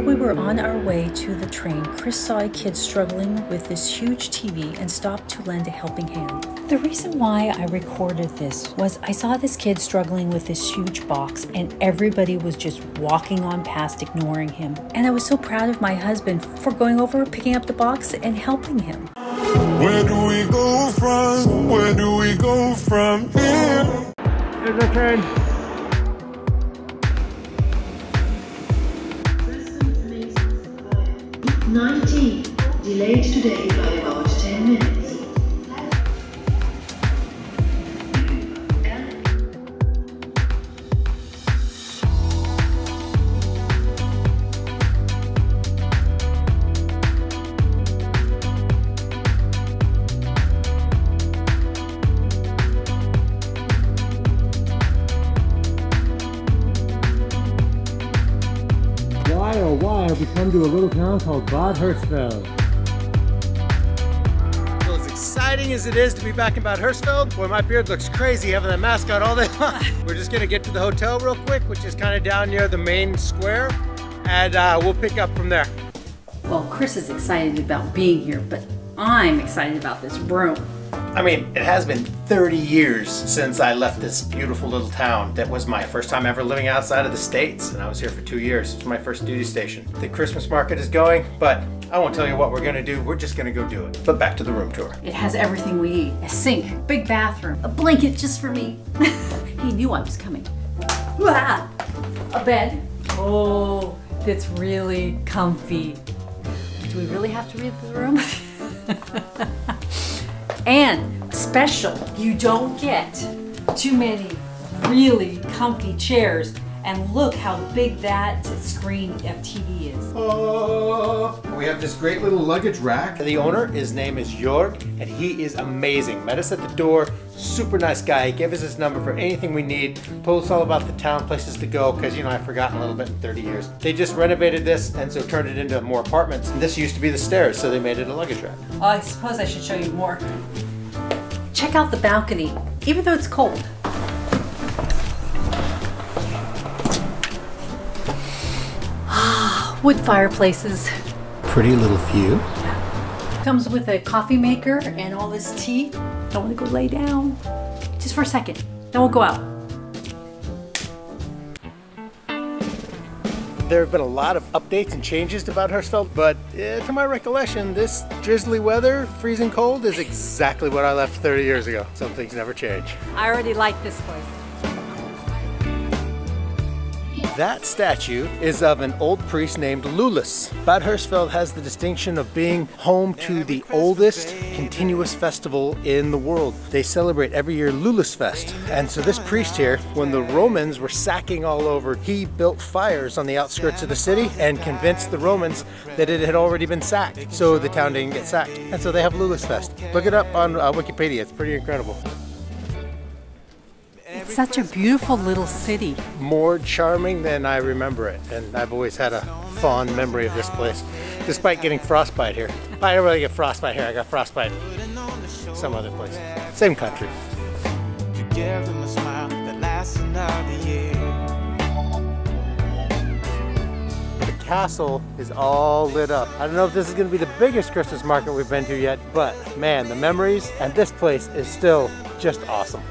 While we were on our way to the train, Chris saw a kid struggling with this huge TV and stopped to lend a helping hand. The reason why I recorded this was I saw this kid struggling with this huge box and everybody was just walking on past ignoring him. And I was so proud of my husband for going over, picking up the box and helping him. Where do we go from? Where do we go from here? There's the train. Today by about ten minutes. Why oh why have we come to a little town called Bad Hersfeld? Exciting as it is to be back in Bad Hersfeld, boy, my beard looks crazy having that mask on all day long. We're just gonna get to the hotel real quick, which is kind of down near the main square, and uh, we'll pick up from there. Well, Chris is excited about being here, but I'm excited about this broom. I mean, it has been 30 years since I left this beautiful little town. That was my first time ever living outside of the States, and I was here for two years. It was my first duty station. The Christmas market is going, but I won't tell you what we're gonna do. We're just gonna go do it. But back to the room tour. It has everything we need. A sink, big bathroom, a blanket just for me. he knew I was coming. Wah! A bed. Oh, that's really comfy. Do we really have to read the room? and special, you don't get too many really comfy chairs. And look how big that screen of TV is. Oh, we have this great little luggage rack. The owner, his name is Jorg, and he is amazing. Met us at the door, super nice guy. He gave us his number for anything we need. Told us all about the town, places to go, because you know I've forgotten a little bit in 30 years. They just renovated this and so turned it into more apartments. And this used to be the stairs, so they made it a luggage rack. Well, I suppose I should show you more. Check out the balcony, even though it's cold. Wood fireplaces. Pretty little view. Comes with a coffee maker and all this tea. I want to go lay down. Just for a second. Then we'll go out. There have been a lot of updates and changes to Bad Hersfeld, but eh, to my recollection, this drizzly weather, freezing cold, is exactly what I left 30 years ago. Some things never change. I already like this place. That statue is of an old priest named Lullus. Bad Hersfeld has the distinction of being home to the oldest continuous festival in the world. They celebrate every year Lullusfest. And so this priest here, when the Romans were sacking all over, he built fires on the outskirts of the city and convinced the Romans that it had already been sacked. So the town didn't get sacked. And so they have Lullusfest. Look it up on uh, Wikipedia, it's pretty incredible. It's such a beautiful little city. more charming than I remember it. And I've always had a fond memory of this place, despite getting frostbite here. I didn't really get frostbite here, I got frostbite some other place. Same country. To give them a smile that lasts another year. The castle is all lit up. I don't know if this is gonna be the biggest Christmas market we've been to yet, but man, the memories and this place is still just awesome.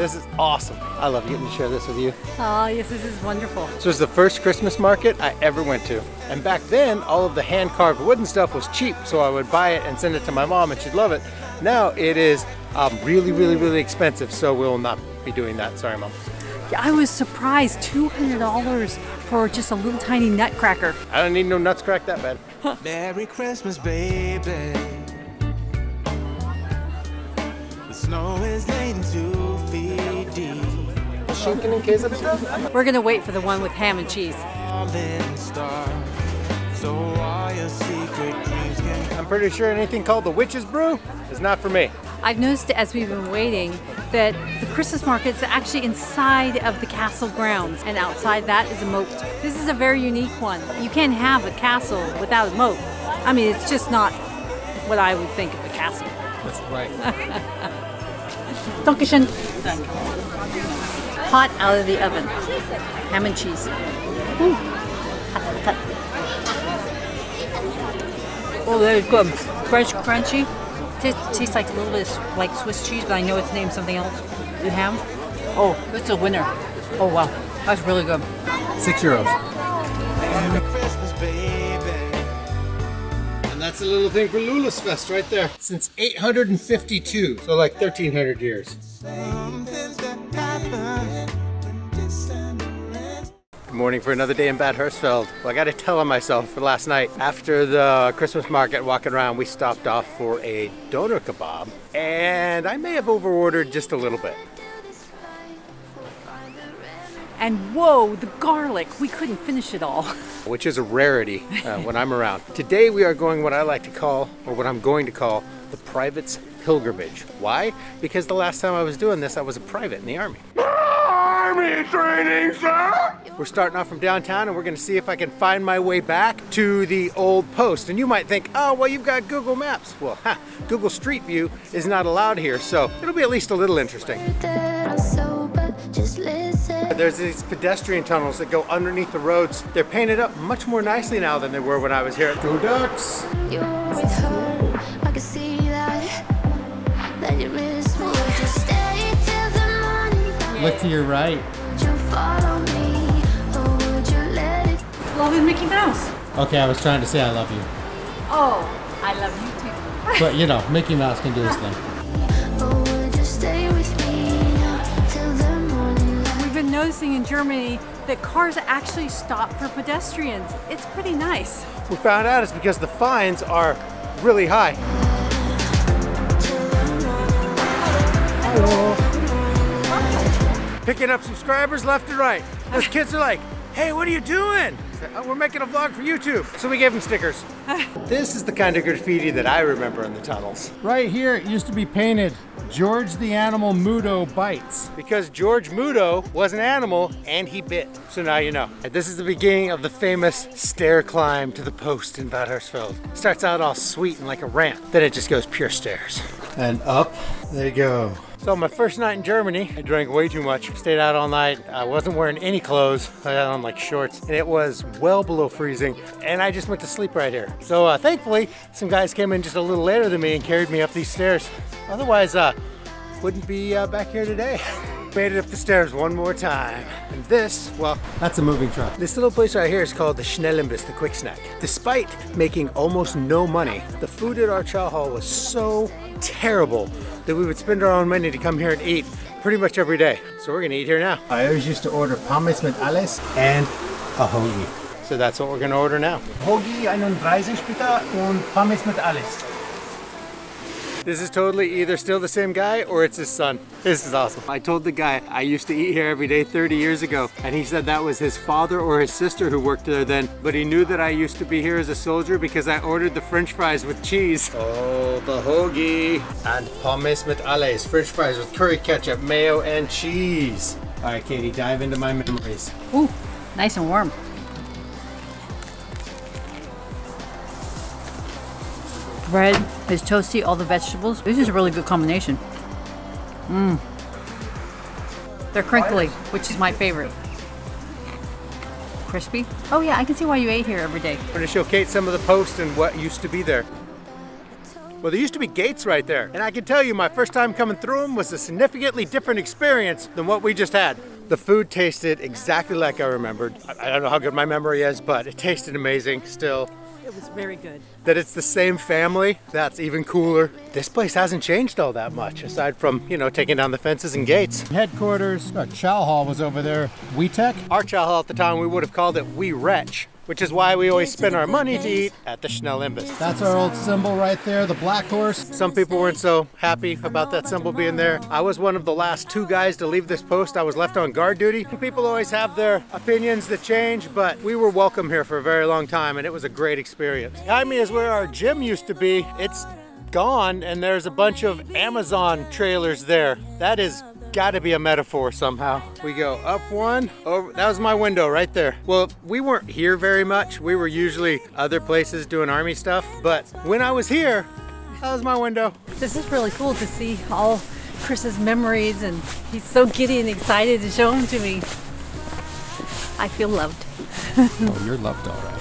This is awesome. I love getting to share this with you. Oh, yes, this is wonderful. This was the first Christmas market I ever went to. And back then, all of the hand-carved wooden stuff was cheap, so I would buy it and send it to my mom and she'd love it. Now it is um, really, really, really expensive, so we'll not be doing that. Sorry, mom. I was surprised $200 for just a little tiny nutcracker. I don't need no nuts cracked that bad. Merry Christmas, baby. The snow is Schinken in case of. We're gonna wait for the one with ham and cheese. Falling star. So all your secret dreams can I'm pretty sure anything called the witch's brew is not for me. I've noticed as we've been waiting that the Christmas market's actually inside of the castle grounds, and outside that is a moat. This is a very unique one. You can't have a castle without a moat. I mean, it's just not what I would think of a castle. That's right. Dankeschön. Hot out of the oven. Ham and cheese. Ooh. Oh, that is good. Fresh, crunchy. Tastes, tastes like a little bit of, like Swiss cheese, but I know it's named something else. The ham. Oh, it's a winner. Oh wow, that's really good. Six euros. And that's a little thing for Lullusfest right there. Since 852, so like 1300 years. Good morning for another day in Bad Hersfeld. Well, I got to tell on myself for last night. After the Christmas market walking around, we stopped off for a doner kebab, and I may have overordered just a little bit. And whoa, the garlic. We couldn't finish it all. which is a rarity uh, when I'm around. Today we are going what I like to call, or what I'm going to call, the private's pilgrimage. Why? Because the last time I was doing this, I was a private in the army. Army training, sir! We're starting off from downtown and we're gonna see if I can find my way back to the old post. And you might think, oh, well, you've got Google Maps. Well, ha, Google Street View is not allowed here, so it'll be at least a little interesting. There's these pedestrian tunnels that go underneath the roads. They're painted up much more nicely now than they were when I was here. Go Ducks! Look to your right. Would you follow me, or would you let it Loving Mickey Mouse. Okay, I was trying to say I love you. Oh, I love you too. But you know, Mickey Mouse can do his thing. Or would you stay with me now till the morning light? We've been noticing in Germany that cars actually stop for pedestrians. It's pretty nice. We found out it's because the fines are really high. Picking up subscribers left and right. Those kids are like, hey, what are you doing? Said, "Oh, we're making a vlog for YouTube. So we gave them stickers. this is the kind of graffiti that I remember in the tunnels. Right here, it used to be painted George the Animal Mudo bites. Because George Mudo was an animal and he bit. So now you know. This is the beginning of the famous stair climb to the post in Bad Hersfeld. Starts out all sweet and like a ramp, then it just goes pure stairs. And up they go. So my first night in Germany, I drank way too much, stayed out all night. I wasn't wearing any clothes, I had on like shorts, and it was well below freezing, and I just went to sleep right here. So uh, thankfully, some guys came in just a little later than me and carried me up these stairs. Otherwise, uh, wouldn't be uh, back here today. Made it up the stairs one more time. And this, well, That's a moving truck. this little place right here is called the Schnellimbiss, the quick snack. Despite making almost no money, the food at our chow hall was so terrible that we would spend our own money to come here and eat pretty much every day. So we're gonna eat here now. I always used to order Pommes mit alles and a hoagie. So that's what we're gonna order now. Hoagie 31 bitte und Pommes mit alles. This is totally either still the same guy or it's his son. This is awesome. I told the guy I used to eat here every day 30 years ago and he said that was his father or his sister who worked there then but he knew that I used to be here as a soldier because I ordered the french fries with cheese. Oh, the hoagie and pommes mit alles. French fries with curry ketchup, mayo and cheese. All right, Katie, dive into my memories. Ooh, nice and warm. Bread is toasty, all the vegetables. This is a really good combination. Mmm. They're crinkly, which is my favorite. Crispy. Oh yeah, I can see why you ate here every day. We're gonna show Kate some of the post and what used to be there. Well, there used to be gates right there. And I can tell you, my first time coming through them was a significantly different experience than what we just had. The food tasted exactly like I remembered. I I don't know how good my memory is, but it tasted amazing still. It was very good. That it's the same family, that's even cooler. This place hasn't changed all that much, aside from, you know, taking down the fences and gates. Headquarters, our chow hall was over there. WeTech. Our chow hall at the time, we would have called it We Wretch, which is why we always spend our money to eat at the Schnellimbiss. That's our old symbol right there, the black horse. Some people weren't so happy about that symbol being there. I was one of the last two guys to leave this post. I was left on guard duty. People always have their opinions that change, but we were welcome here for a very long time and it was a great experience. Behind me is where our gym used to be. It's gone and there's a bunch of Amazon trailers there. That is gotta be a metaphor somehow. We go up one, over, that was my window right there. Well, we weren't here very much. We were usually other places doing army stuff, but when I was here, that was my window. This is really cool to see all Chris's memories, and he's so giddy and excited to show them to me. I feel loved. Oh, you're loved all right.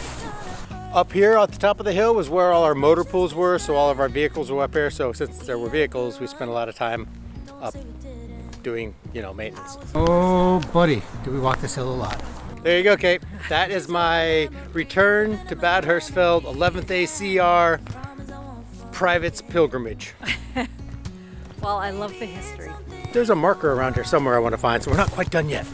Up here at the top of the hill was where all our motor pools were, so all of our vehicles were up here. So since there were vehicles, we spent a lot of time up doing, you know, maintenance. Oh, buddy, do we walk this hill a lot? There you go, Kate. That is my return to Bad Hersfeld 11th ACR Private's Pilgrimage. Well, I love the history. There's a marker around here somewhere I want to find, so we're not quite done yet.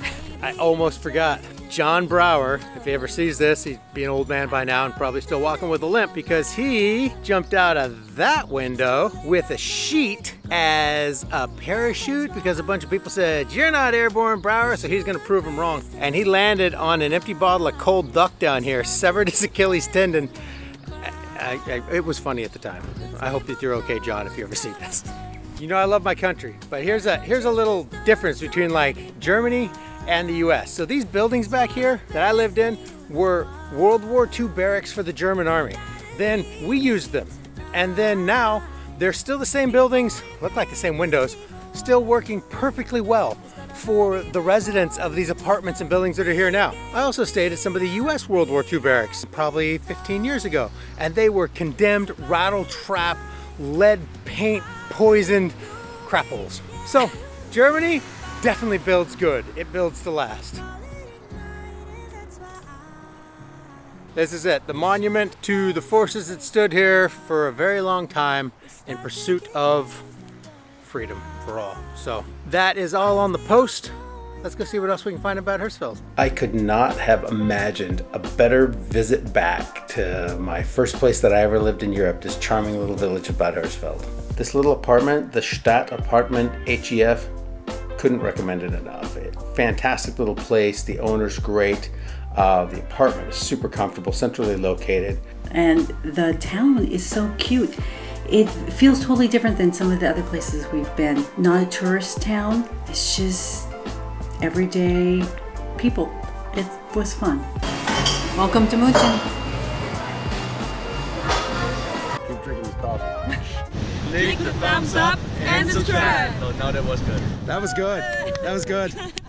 I almost forgot. John Brower, if he ever sees this, he'd be an old man by now and probably still walking with a limp because he jumped out of that window with a sheet as a parachute because a bunch of people said, You're not airborne, Brower, so he's going to prove them wrong. And he landed on an empty bottle of cold duck down here, severed his Achilles tendon. I, I, it was funny at the time. I hope that you're okay, John, if you ever see this. You know I love my country, but here's a here's a little difference between like Germany and the US. So these buildings back here that I lived in were World War II barracks for the German army. Then we used them. And then now they're still the same buildings, look like the same windows, still working perfectly well for the residents of these apartments and buildings that are here now. I also stayed at some of the US World War II barracks probably 15 years ago, and they were condemned, rattle trap, lead paint poisoned crap. So, Germany definitely builds good. It builds to last. This is it, the monument to the forces that stood here for a very long time in pursuit of freedom for all. So that is all on the post. Let's go see what else we can find about Hersfeld. I could not have imagined a better visit back to my first place that I ever lived in Europe, this charming little village of Bad Hersfeld. This little apartment, the Stadt Apartment HEF, couldn't recommend it enough. It, fantastic little place. The owner's great. Uh, the apartment is super comfortable, centrally located. and the town is so cute. It feels totally different than some of the other places we've been. Not a tourist town, it's just everyday people. It was fun. Welcome to Muchen. Keep drinking this coffee. Leave the thumbs up and subscribe. No, no, that was good. That was good. That was good.